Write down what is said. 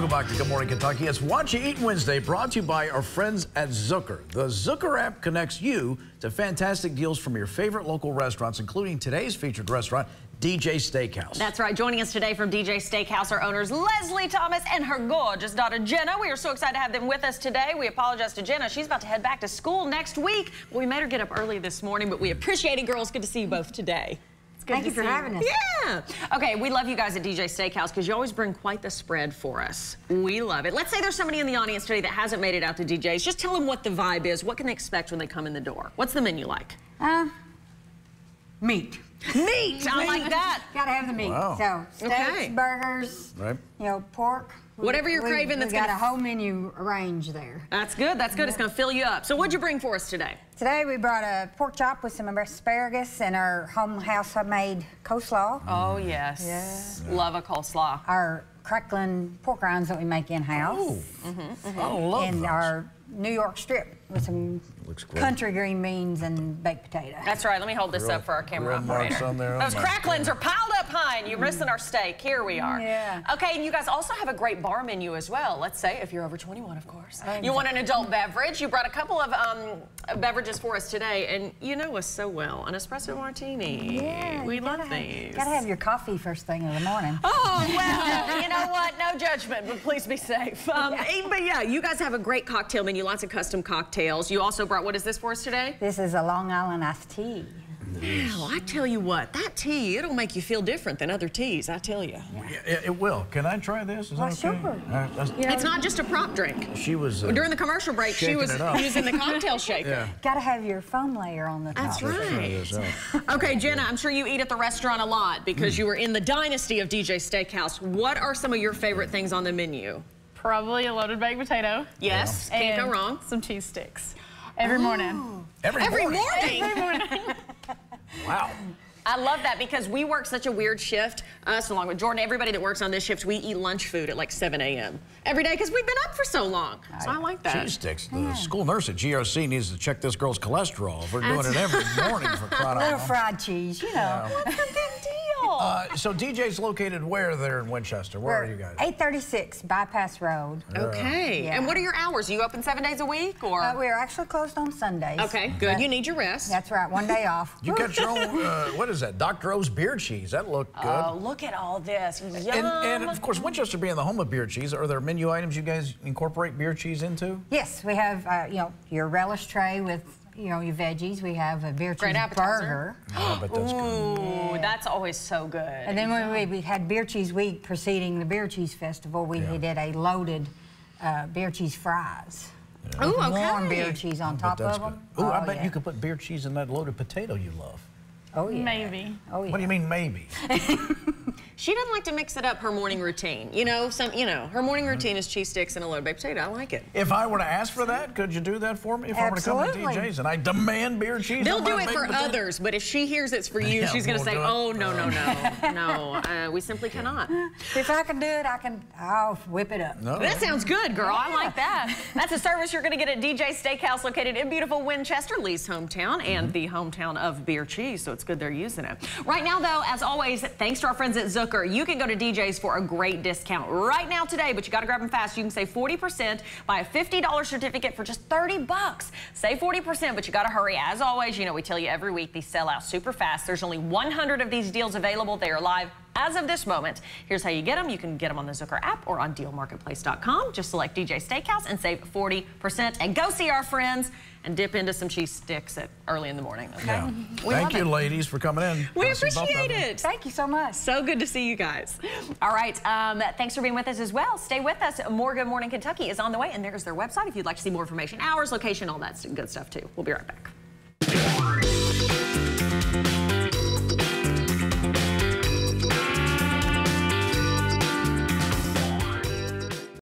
Welcome back to Good Morning Kentucky. It's What Ya Eatin' Wednesday brought to you by our friends at Zucker. The Zucker app connects you to fantastic deals from your favorite local restaurants, including today's featured restaurant, DJ Steakhouse. That's right. Joining us today from DJ Steakhouse are owners Leslie Thomas and her gorgeous daughter Jenna. We are so excited to have them with us today. We apologize to Jenna. She's about to head back to school next week. We made her get up early this morning, but we appreciate it, girls. Good to see you both today. Thank you for having us. Yeah. Okay, we love you guys at DJ Steakhouse because you always bring quite the spread for us. We love it. Let's say there's somebody in the audience today that hasn't made it out to DJ's. Just tell them what the vibe is. What can they expect when they come in the door? What's the menu like? Uh, meat. Meat. I like that. Gotta have the meat. Wow. So steaks, Okay. burgers, Right. you know, pork. Whatever you're craving We that's got gonna- a whole menu range there. That's good. That's good. It's going to fill you up. So what'd you bring for us today? Today we brought a pork chop with some asparagus and our home house made coleslaw. Oh, yes. Love a coleslaw. Our crackling pork rinds that we make in-house. Oh, I love and those. our New York strip with some Looks country green beans and baked potato. That's right. Let me hold this Grill- up for our camera grill operator. on there. Oh Those cracklings are piled up high, and you're missing our steak. Here we are. Yeah. Okay, and you guys also have a great bar menu as well. Let's say if you're over 21, of course. Oh, You want an adult beverage. You brought a couple of um, beverages for us today, and you know us so well. An espresso martini. Yeah, we love gotta have- these. Gotta have your coffee first thing in the morning. Oh, well, you know what? No judgment, but please be safe. Um, eh, But yeah, you guys have a great cocktail menu, lots of custom cocktails. You also brought, what is this for us today? This is a Long Island iced tea. Wow, I tell you what, that tea, it'll make you feel different than other teas, I tell you. Yeah, it, it will. Can I try this? Is Why, that okay? sure. Uh, that's- It's not just a prop drink. She was uh, During the commercial break, she was using the cocktail shaker. Yeah. Gotta have your foam layer on the top. That's right. Okay, Jenna, I'm sure you eat at the restaurant a lot because you were in the dynasty of DJ Steakhouse. What are some of your favorite things on the menu? Probably a loaded baked potato. Yes, can't go wrong. Some cheese sticks. Every morning. Every, morning. Every morning. morning. Wow. I love that because we work such a weird shift. Us, along with Jordan, everybody that works on this shift, we eat lunch food at like 7 a.m. every day because we've been up for so long. So I like that. Cheese sticks. The school nurse at GRC needs to check this girl's cholesterol. We're doing it every morning for crying A little out loud. fried cheese, you know. What's the big deal? Uh, so DJ's located where there in Winchester? Where are you guys? 836 Bypass Road. okay. Yeah. And what are your hours? Are you open seven days a week or? Uh, we're actually closed on Sundays. okay, good. You need your rest. That's right, one day off. You got your own, uh, what is that? Dr. O's beer cheese. That looked good. Oh, look at all this. Yum. and, and of course, Winchester being the home of beer cheese, are there menu items you guys incorporate beer cheese into? Yes, we have, uh, you know, your relish tray with, you know, your veggies. We have a beer cheese burger. Oh, I bet that's good. Ooh, that's always so good. And then when we, we had Beer Cheese Week preceding the Beer Cheese Festival, we Yeah. did a loaded uh, beer cheese fries. Ooh, okay. Warm beer cheese on top that's of good. them. Ooh, I Oh, bet yeah. you could put beer cheese in that loaded potato you love. Oh, yeah. Maybe. Oh, yeah. What do you mean, maybe? She doesn't like to mix it up her morning routine. You know, some you know, her morning routine is cheese sticks and a loaded baked potato. I like it. If I were to ask for that, could you do that for me? If I were to come to Absolutely. DJ's and I demand beer cheese, They'll do it for potato? others, but if she hears it's for you, Yeah, she's gonna say, it. "Oh no, no, no, no, uh, we simply cannot." If I can do it, I can, I'll whip it up. No. That sounds good, girl. I like that. That's a service you're going to get at DJ Steakhouse located in beautiful Winchester, Lee's hometown, and the hometown of beer cheese, so it's good they're using it. Right now, though, as always, thanks to our friends at You can go to DJ's for a great discount right now today, but you got to grab them fast. You can save 40%, buy a $50 certificate for just 30 bucks. Save 40%, but you got to hurry. As always, you know, we tell you every week these sell out super fast. There's only 100 of these deals available. They are live as of this moment. Here's how you get them. You can get them on the Zucker app or on dealmarketplace.com. Just select DJ Steakhouse and save 40%. And go see our friends and dip into some cheese sticks at early in the morning, okay? Yeah. We Thank you, it. ladies, for coming in. We I'll see both of appreciate it. Thank you so much. So good to see you guys. All right, um, thanks for being with us as well. Stay with us. More Good Morning Kentucky is on the way, and there's their website if you'd like to see more information, hours, location, all that good stuff too. We'll be right back.